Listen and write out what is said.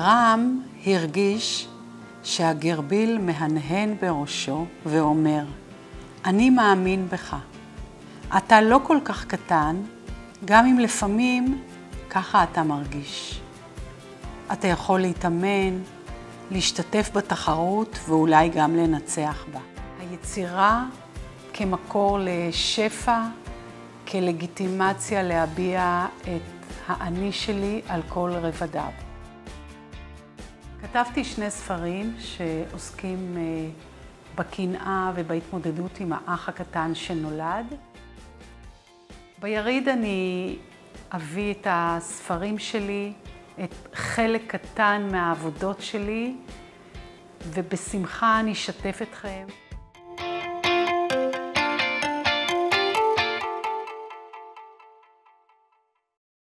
רם הרגיש שהגרביל מהנהן בראשו ואומר, אני מאמין בך. אתה לא כל כך קטן, גם אם לפעמים ככה אתה מרגיש. אתה יכול להתאמן, להשתתף בתחרות ואולי גם לנצח בה. היצירה כמקור לשפע, כלגיטימציה להביע את האני שלי על כל רבדיו. כתבתי שני ספרים שעוסקים בקנאה ובהתמודדות עם האח הקטן שנולד. ביריד אני אביא את הספרים שלי, את חלק קטן מהעבודות שלי, ובשמחה אני אשתף אתכם.